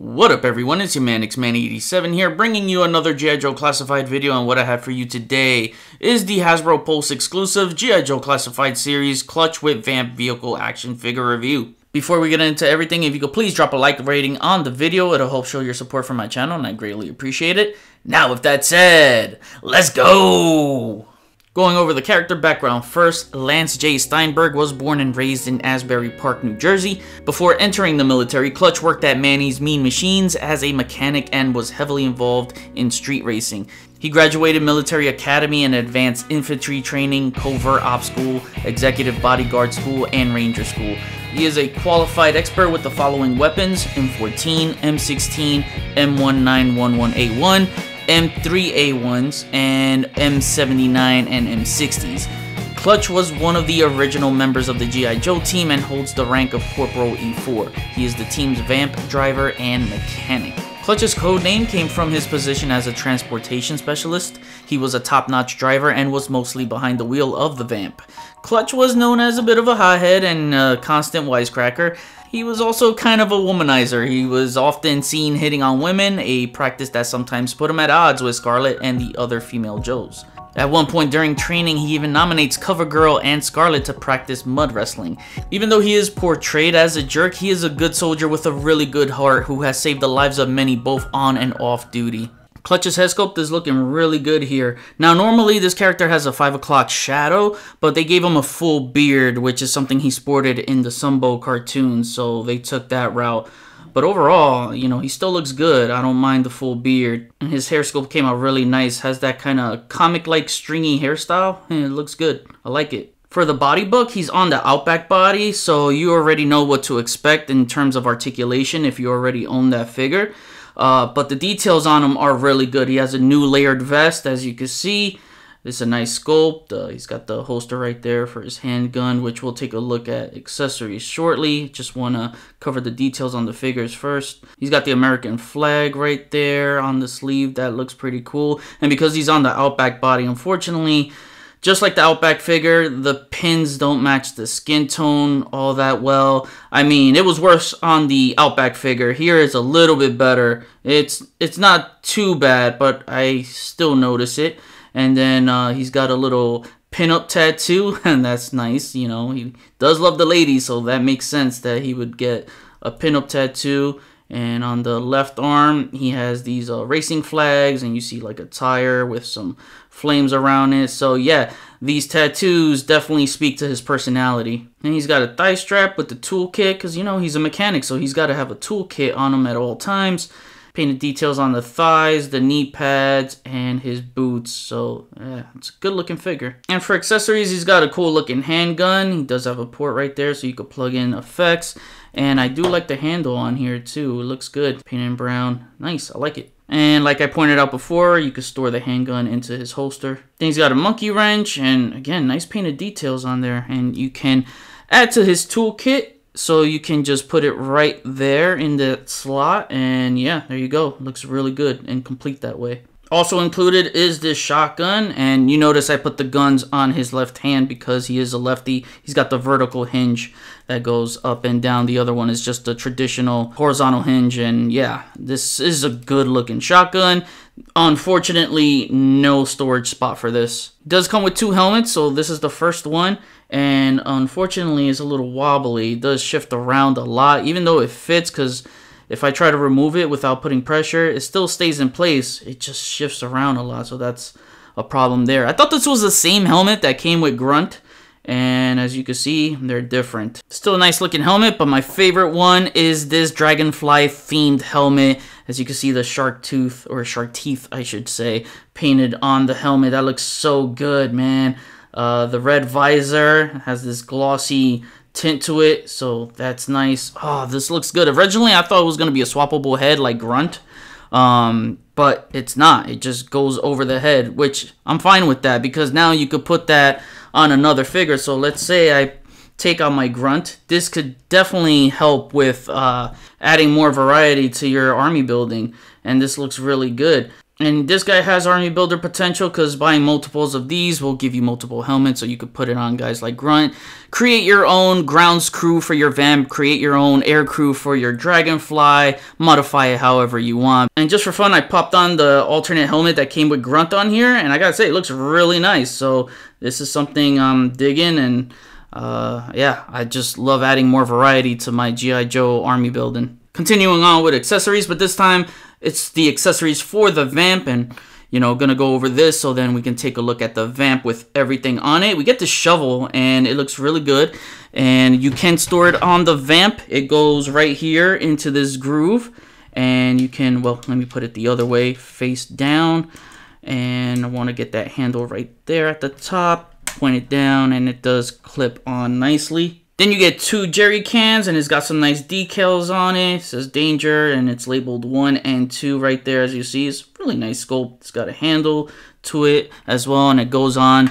What up everyone, it's your man Xmanny87 here, bringing you another G.I. Joe Classified video, and what I have for you today is the Hasbro Pulse exclusive G.I. Joe Classified series Clutch Whip Vamp Vehicle Action Figure Review. Before we get into everything, if you could please drop a like rating on the video, it'll help show your support for my channel, and I greatly appreciate it. Now with that said, let's go! Going over the character background first, Lance J. Steinberg was born and raised in Asbury Park, New Jersey. Before entering the military, Clutch worked at Manny's Mean Machines as a mechanic and was heavily involved in street racing. He graduated military academy and advanced infantry training, covert op school, executive bodyguard school, and ranger school. He is a qualified expert with the following weapons, M14, M16, M1911A1, M3A1s, and M79 and M60s. Clutch was one of the original members of the G.I. Joe team and holds the rank of Corporal E4. He is the team's vamp driver and mechanic. Clutch's codename came from his position as a transportation specialist. He was a top-notch driver and was mostly behind the wheel of the Vamp. Clutch was known as a bit of a hothead and a constant wisecracker. He was also kind of a womanizer. He was often seen hitting on women, a practice that sometimes put him at odds with Scarlett and the other female Joes. At one point during training, he even nominates CoverGirl and Scarlett to practice mud wrestling. Even though he is portrayed as a jerk, he is a good soldier with a really good heart who has saved the lives of many both on and off duty. Clutch's head sculpt is looking really good here. Now, normally this character has a 5 o'clock shadow, but they gave him a full beard, which is something he sported in the Sunbow cartoon, so they took that route. But overall, you know, he still looks good. I don't mind the full beard. And his hair sculpt came out really nice. Has that kind of comic-like stringy hairstyle. And it looks good. I like it. For the body buck, he's on the Outback body, so you already know what to expect in terms of articulation if you already own that figure. Uh, but the details on him are really good. He has a new layered vest, as you can see. Is a nice sculpt. Uh, he's got the holster right there for his handgun, which we'll take a look at accessories shortly. Just want to cover the details on the figures first. He's got the American flag right there on the sleeve. That looks pretty cool. And because he's on the Outback body, unfortunately, just like the Outback figure, the pins don't match the skin tone all that well. I mean, it was worse on the Outback figure. Here is a little bit better. It's it's not too bad, but I still notice it. And then uh, he's got a little pinup tattoo, and that's nice. You know, he does love the ladies, so that makes sense that he would get a pinup tattoo. And on the left arm, he has these uh, racing flags, and you see like a tire with some flames around it. So yeah, these tattoos definitely speak to his personality. And he's got a thigh strap with the toolkit, because you know he's a mechanic, so he's got to have a toolkit on him at all times painted details on the thighs, the knee pads, and his boots. So, yeah, it's a good looking figure. And for accessories, he's got a cool looking handgun. He does have a port right there so you could plug in effects. And I do like the handle on here too. It looks good. Painted in brown. Nice. I like it. And like I pointed out before, you could store the handgun into his holster. Then he's got a monkey wrench and again, nice painted details on there. And you can add to his toolkit so you can just put it right there in the slot and yeah there you go. Looks really good and complete that way also included is this shotgun and you notice I put the guns on his left hand because he is a lefty. He's got the vertical hinge that goes up and down. The other one is just a traditional horizontal hinge and yeah this is a good looking shotgun. Unfortunately no storage spot for this. It does come with two helmets so this is the first one and unfortunately it's a little wobbly. It does shift around a lot even though it fits because if I try to remove it without putting pressure it still stays in place. It just shifts around a lot so that's a problem there. I thought this was the same helmet that came with Grunt and as you can see they're different. Still a nice looking helmet but my favorite one is this dragonfly themed helmet. As you can see the shark tooth or shark teeth I should say painted on the helmet. That looks so good man. Uh, the red visor has this glossy tint to it, so that's nice. Oh, this looks good. Originally, I thought it was going to be a swappable head like Grunt, um, but it's not. It just goes over the head, which I'm fine with that because now you could put that on another figure. So let's say I take out my Grunt. This could definitely help with uh, adding more variety to your army building, and this looks really good. And this guy has army builder potential because buying multiples of these will give you multiple helmets so you could put it on guys like Grunt. Create your own grounds crew for your Vamp, create your own air crew for your Dragonfly, modify it however you want. And just for fun, I popped on the alternate helmet that came with Grunt on here and I gotta say, it looks really nice. So this is something I'm digging and uh, yeah, I just love adding more variety to my G.I. Joe army building. Continuing on with accessories, but this time it's the accessories for the vamp and you know gonna go over this so then we can take a look at the vamp with everything on it. We get the shovel and it looks really good and you can store it on the vamp. It goes right here into this groove and you can well let me put it the other way face down. And I want to get that handle right there at the top point it down and it does clip on nicely then you get two jerry cans and it's got some nice decals on it. It says danger and it's labeled one and two right there as you see. It's really nice sculpt. It's got a handle to it as well and it goes on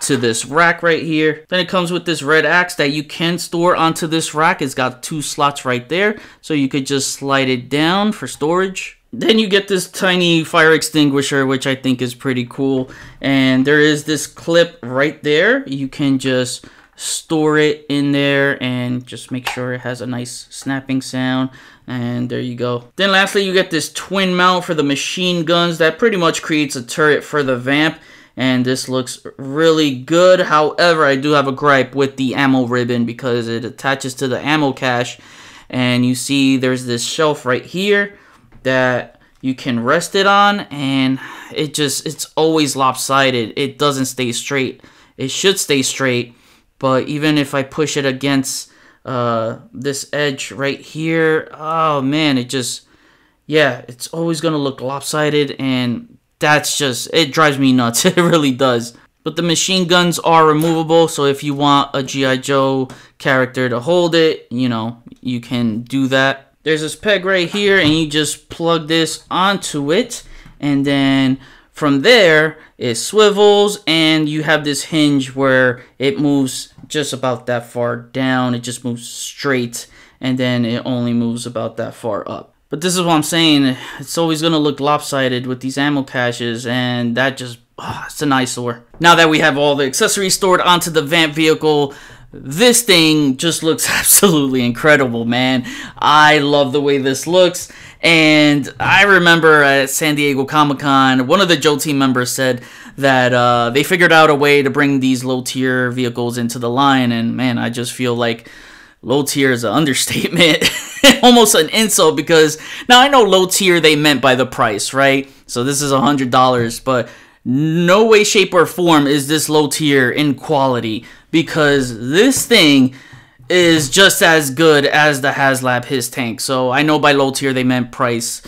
to this rack right here. Then it comes with this red axe that you can store onto this rack. It's got two slots right there so you could just slide it down for storage. Then you get this tiny fire extinguisher, which I think is pretty cool. And there is this clip right there. You can just store it in there and just make sure it has a nice snapping sound. And there you go. Then lastly you get this twin mount for the machine guns that pretty much creates a turret for the vamp. And this looks really good. However i do have a gripe with the ammo ribbon because it attaches to the ammo cache. And you see there's this shelf right here that you can rest it on. And it just it's always lopsided. It doesn't stay straight. It should stay straight but even if I push it against uh, this edge right here, oh man, it just, yeah, it's always going to look lopsided and that's just, it drives me nuts. it really does. But the machine guns are removable, so if you want a G.I. Joe character to hold it, you know, you can do that. There's this peg right here, and you just plug this onto it, and then from there, it swivels and you have this hinge where it moves just about that far down. It just moves straight and then it only moves about that far up. But this is what I'm saying. It's always going to look lopsided with these ammo caches and that just, oh, it's an eyesore. Now that we have all the accessories stored onto the Vamp vehicle, this thing just looks absolutely incredible, man. I love the way this looks. And I remember at San Diego Comic Con, one of the Joe team members said that uh, they figured out a way to bring these low tier vehicles into the line. And man, I just feel like low tier is an understatement, almost an insult because now I know low tier they meant by the price, right? So this is a hundred dollars, but no way, shape, or form is this low tier in quality because this thing is just as good as the HasLab HISS Tank. So I know by low tier they meant price.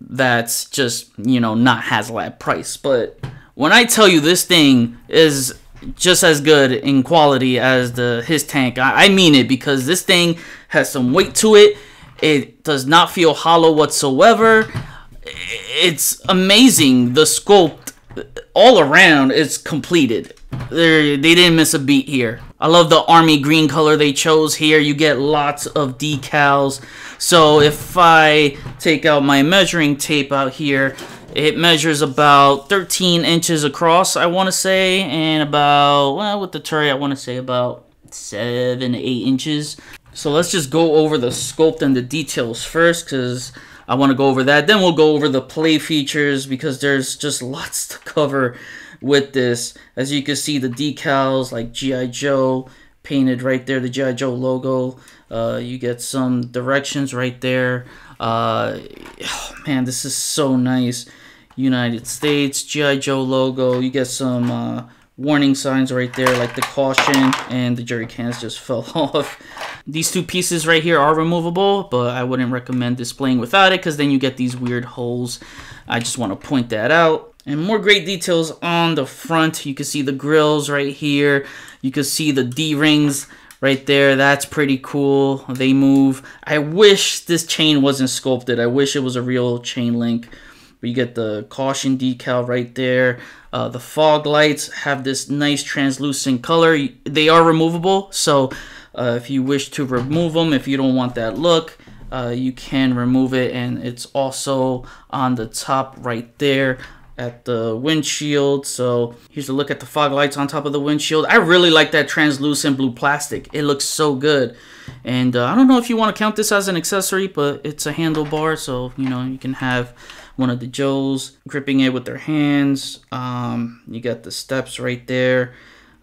That's just, you know, not HasLab price. But when I tell you this thing is just as good in quality as the HISS Tank, I, I mean it because this thing has some weight to it. It does not feel hollow whatsoever. It's amazing. The sculpt all around is completed. They're, they didn't miss a beat here. I love the army green color they chose here. You get lots of decals. So if I take out my measuring tape out here, it measures about 13 inches across, I want to say, and about, well, with the turret, I want to say about 7 8 inches. So let's just go over the sculpt and the details first, because I want to go over that. Then we'll go over the play features, because there's just lots to cover with this. As you can see, the decals like G.I. Joe painted right there, the G.I. Joe logo. Uh, you get some directions right there. Uh, oh, man, this is so nice. United States, G.I. Joe logo. You get some uh, warning signs right there, like the caution, and the jerry cans just fell off. These two pieces right here are removable, but I wouldn't recommend displaying without it because then you get these weird holes. I just want to point that out. And more great details on the front. You can see the grills right here. You can see the D-rings right there. That's pretty cool. They move. I wish this chain wasn't sculpted. I wish it was a real chain link. But you get the caution decal right there. Uh, the fog lights have this nice translucent color. They are removable. So uh, if you wish to remove them, if you don't want that look, uh, you can remove it and it's also on the top right there at the windshield. So here's a look at the fog lights on top of the windshield. I really like that translucent blue plastic. It looks so good. And uh, i don't know if you want to count this as an accessory but it's a handlebar so you know you can have one of the joes gripping it with their hands. Um, you got the steps right there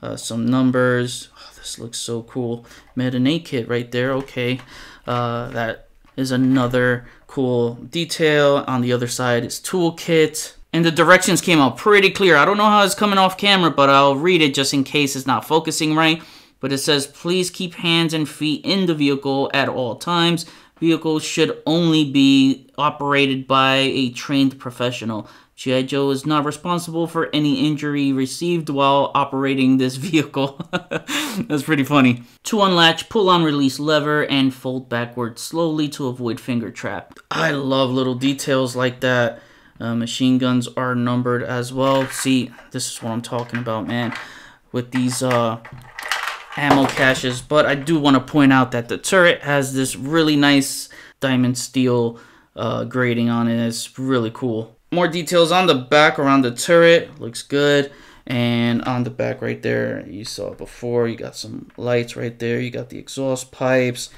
uh, some numbers this looks so cool Med kit right there okay uh, that is another cool detail. On the other side is toolkit. And the directions came out pretty clear. I don't know how it's coming off camera, but I'll read it just in case it's not focusing right. But it says, please keep hands and feet in the vehicle at all times. Vehicles should only be operated by a trained professional. G.I. Joe is not responsible for any injury received while operating this vehicle. That's pretty funny. To unlatch, pull on release lever and fold backward slowly to avoid finger trap. I love little details like that. Uh, machine guns are numbered as well. See, this is what I'm talking about, man. With these uh, ammo caches. But I do want to point out that the turret has this really nice diamond steel uh, grading on it. It's really cool more details on the back around the turret. Looks good. And on the back right there you saw before. You got some lights right there. You got the exhaust pipes.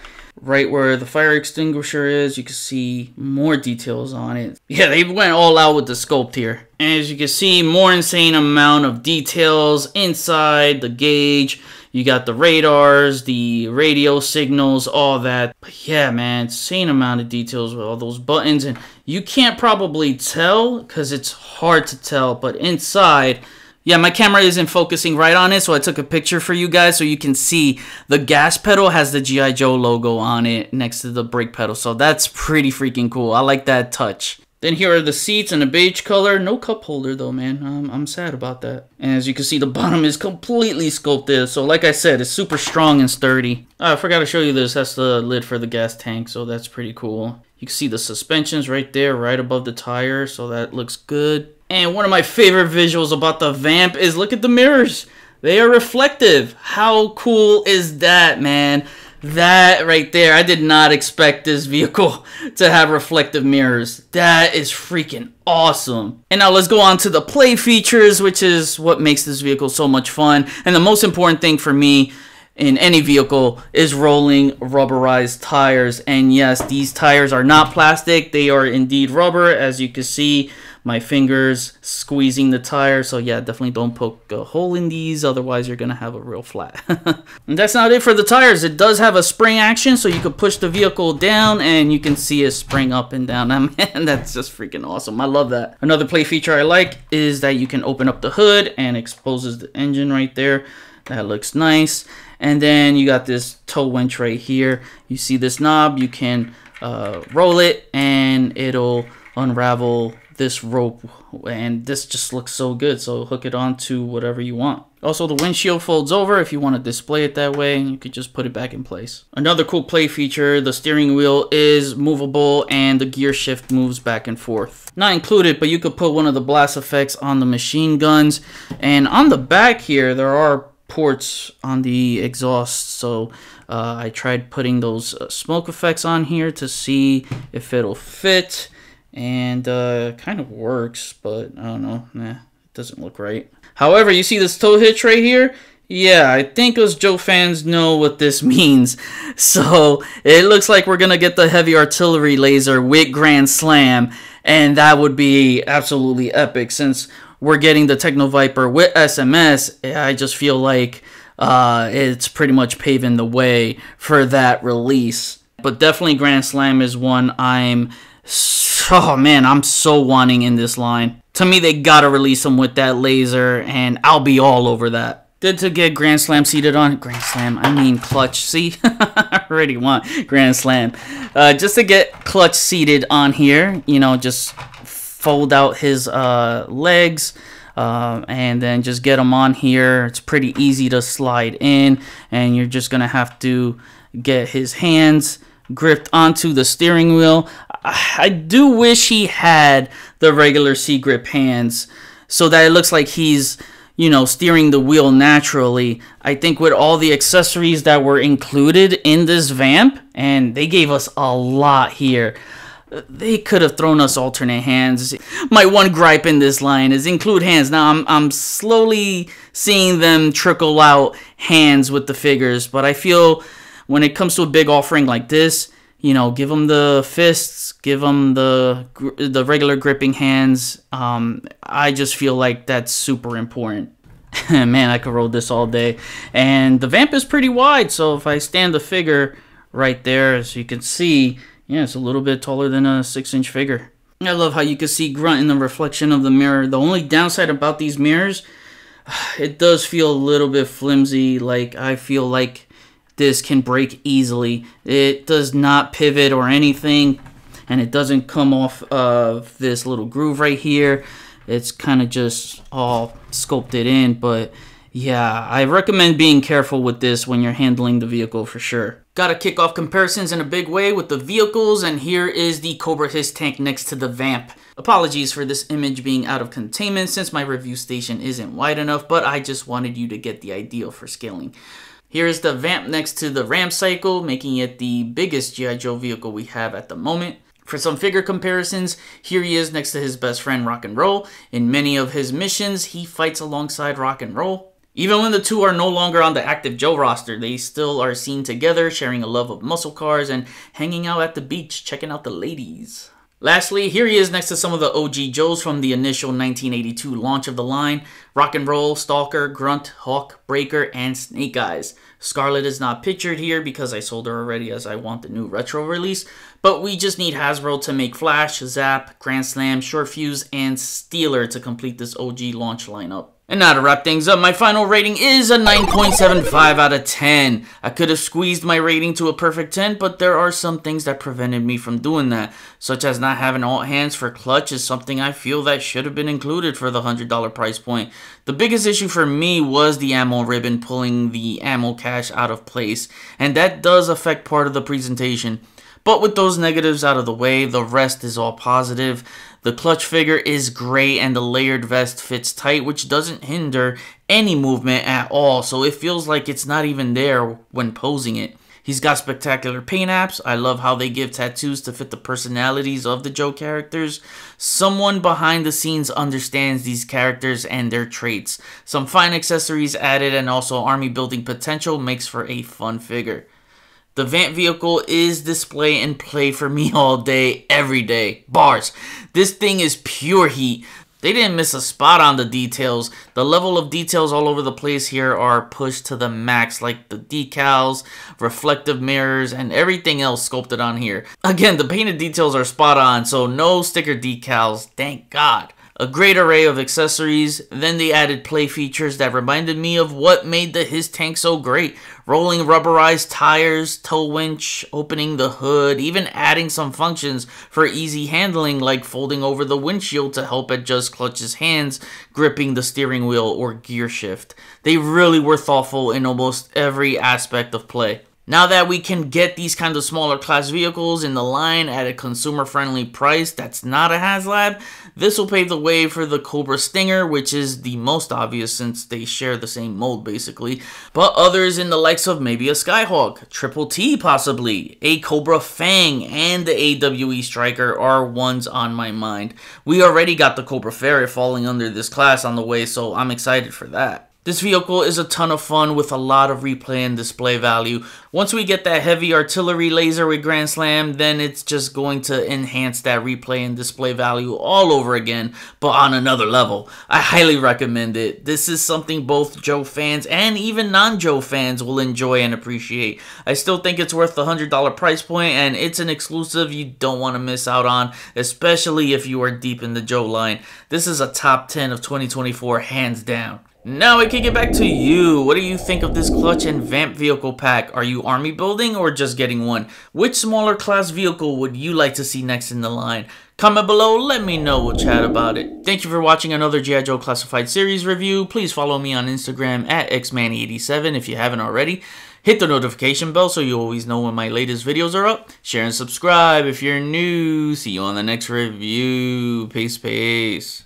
Right where the fire extinguisher is you can see more details on it. Yeah they went all out with the sculpt here. And as you can see more insane amount of details inside the gauge you got the radars, the radio signals, all that. But yeah, man, insane amount of details with all those buttons. And you can't probably tell because it's hard to tell. But inside, yeah, my camera isn't focusing right on it, so I took a picture for you guys so you can see the gas pedal has the G.I. Joe logo on it next to the brake pedal. So that's pretty freaking cool. I like that touch. Then here are the seats in a beige color. No cup holder though, man. I'm sad about that. And as you can see, the bottom is completely sculpted. So like I said, it's super strong and sturdy. Oh, I forgot to show you this. That's the lid for the gas tank. So that's pretty cool. You can see the suspensions right there, right above the tire. So that looks good. And one of my favorite visuals about the Vamp is look at the mirrors. They are reflective. How cool is that, man? That right there, I did not expect this vehicle to have reflective mirrors. That is freaking awesome. And now let's go on to the play features, which is what makes this vehicle so much fun. And the most important thing for me in any vehicle is rolling rubberized tires. And yes, these tires are not plastic. They are indeed rubber, as you can see my fingers squeezing the tire. So yeah, definitely don't poke a hole in these, otherwise you're gonna have a real flat. and that's not it for the tires. It does have a spring action, so you can push the vehicle down and you can see it spring up and down. Man, that's just freaking awesome. I love that. Another play feature I like is that you can open up the hood and exposes the engine right there. That looks nice. And then you got this tow winch right here. You see this knob, you can uh, roll it and it'll unravel this rope and this just looks so good so hook it onto whatever you want. Also the windshield folds over if you want to display it that way you could just put it back in place. Another cool play feature the steering wheel is movable and the gear shift moves back and forth. Not included but you could put one of the blast effects on the machine guns and on the back here there are ports on the exhaust so uh, I tried putting those uh, smoke effects on here to see if it'll fit and uh, kind of works, but I don't know, nah, it doesn't look right. However, you see this tow hitch right here? Yeah, I think us Joe fans know what this means. So it looks like we're gonna get the heavy artillery laser with Grand Slam, and that would be absolutely epic since we're getting the Techno Viper with SMS. I just feel like uh, it's pretty much paving the way for that release. But definitely Grand Slam is one I'm oh man, I'm so wanting in this line. To me, they gotta release him with that laser, and I'll be all over that. Did to get Grand Slam seated on Grand Slam, I mean Clutch. See, I already want Grand Slam. Uh, just to get Clutch seated on here, you know, just fold out his uh, legs. Uh, and then just get him on here. It's pretty easy to slide in, and you're just gonna have to get his hands gripped onto the steering wheel. I do wish he had the regular C grip hands so that it looks like he's you know, steering the wheel naturally. I think with all the accessories that were included in this vamp, and they gave us a lot here, they could have thrown us alternate hands. My one gripe in this line is include hands. Now I'm I'm slowly seeing them trickle out hands with the figures, but I feel when it comes to a big offering like this, you know, give them the fists, give them the the regular gripping hands. Um, I just feel like that's super important. Man, I could roll this all day. And the vamp is pretty wide, so if I stand the figure right there, as you can see, yeah, it's a little bit taller than a six inch figure. I love how you can see Grunt in the reflection of the mirror. The only downside about these mirrors, it does feel a little bit flimsy. Like, I feel like this can break easily. It does not pivot or anything, and it doesn't come off of this little groove right here. It's kind of just all sculpted in, but yeah, I recommend being careful with this when you're handling the vehicle for sure. Gotta kick off comparisons in a big way with the vehicles, and here is the Cobra HISS tank next to the Vamp. Apologies for this image being out of containment since my review station isn't wide enough, but I just wanted you to get the idea for scaling. Here's the Vamp next to the Ram Cycle, making it the biggest G.I. Joe vehicle we have at the moment. For some figure comparisons, here he is next to his best friend Rock and Roll. In many of his missions, he fights alongside Rock and Roll. Even when the two are no longer on the active Joe roster, they still are seen together, sharing a love of muscle cars and hanging out at the beach, checking out the ladies. Lastly, here he is next to some of the OG Joes from the initial 1982 launch of the line Rock and Roll, Stalker, Grunt, Hawk, Breaker, and Snake Eyes. Scarlett is not pictured here because I sold her already as I want the new retro release, but we just need Hasbro to make Flash, Zap, Grand Slam, Short Fuse, and Steeler to complete this OG launch lineup. And now to wrap things up, my final rating is a 9.75 out of 10. I could have squeezed my rating to a perfect 10, but there are some things that prevented me from doing that, such as not having alt hands for clutch is something I feel that should have been included for the $100 price point. The biggest issue for me was the ammo ribbon pulling the ammo cache out of place, and that does affect part of the presentation. But with those negatives out of the way, the rest is all positive. The clutch figure is great and the layered vest fits tight, which doesn't hinder any movement at all, so it feels like it's not even there when posing it. He's got spectacular paint apps. I love how they give tattoos to fit the personalities of the Joe characters. Someone behind the scenes understands these characters and their traits. Some fine accessories added and also army building potential makes for a fun figure. The Vamp vehicle is display and play for me all day, every day. Bars. This thing is pure heat. They didn't miss a spot on the details. The level of details all over the place here are pushed to the max, like the decals, reflective mirrors, and everything else sculpted on here. Again, the painted details are spot on, so no sticker decals, thank God a great array of accessories. Then they added play features that reminded me of what made the HISS tank so great. Rolling rubberized tires, tow winch, opening the hood, even adding some functions for easy handling like folding over the windshield to help adjust Clutch's hands, gripping the steering wheel or gear shift. They really were thoughtful in almost every aspect of play. Now that we can get these kinds of smaller class vehicles in the line at a consumer friendly price that's not a HasLab, this will pave the way for the Cobra Stinger, which is the most obvious since they share the same mold basically, but others in the likes of maybe a Skyhawk, Triple T possibly, a Cobra Fang, and the AWE Striker are ones on my mind. We already got the Cobra Ferret falling under this class on the way, so I'm excited for that. This vehicle is a ton of fun with a lot of replay and display value. Once we get that heavy artillery laser with Grand Slam, then it's just going to enhance that replay and display value all over again, but on another level. I highly recommend it. This is something both Joe fans and even non-Joe fans will enjoy and appreciate. I still think it's worth the $100 price point and it's an exclusive you don't want to miss out on, especially if you are deep in the Joe line. This is a top 10 of 2024 hands down. Now I can get back to you. What do you think of this clutch and vamp vehicle pack? Are you army building or just getting one? Which smaller class vehicle would you like to see next in the line? Comment below, let me know, we'll chat about it. Thank you for watching another G.I. Joe Classified Series review. Please follow me on Instagram at xmanny87 if you haven't already. Hit the notification bell so you always know when my latest videos are up. Share and subscribe if you're new. See you on the next review. Peace, peace.